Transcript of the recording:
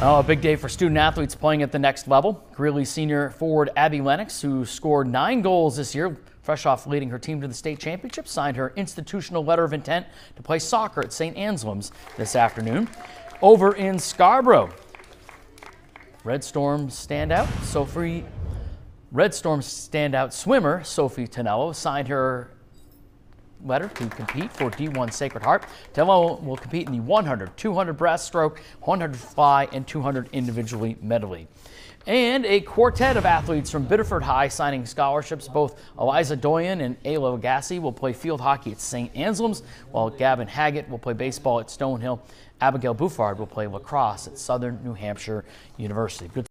Oh, a big day for student athletes playing at the next level. Greely senior forward Abby Lennox, who scored nine goals this year, fresh off leading her team to the state championship, signed her institutional letter of intent to play soccer at St. Anselm's this afternoon. Over in Scarborough, Red Storm standout Sophie Red Storm standout swimmer Sophie Tonello signed her letter to compete for D1 Sacred Heart. Tonello will compete in the 100, 200 breaststroke, 100 fly, and 200 individually medley. And a quartet of athletes from Biddeford High signing scholarships. Both Eliza Doyon and Ayla Lagasse will play field hockey at St. Anselm's, while Gavin Haggett will play baseball at Stonehill. Abigail Bouffard will play lacrosse at Southern New Hampshire University. Good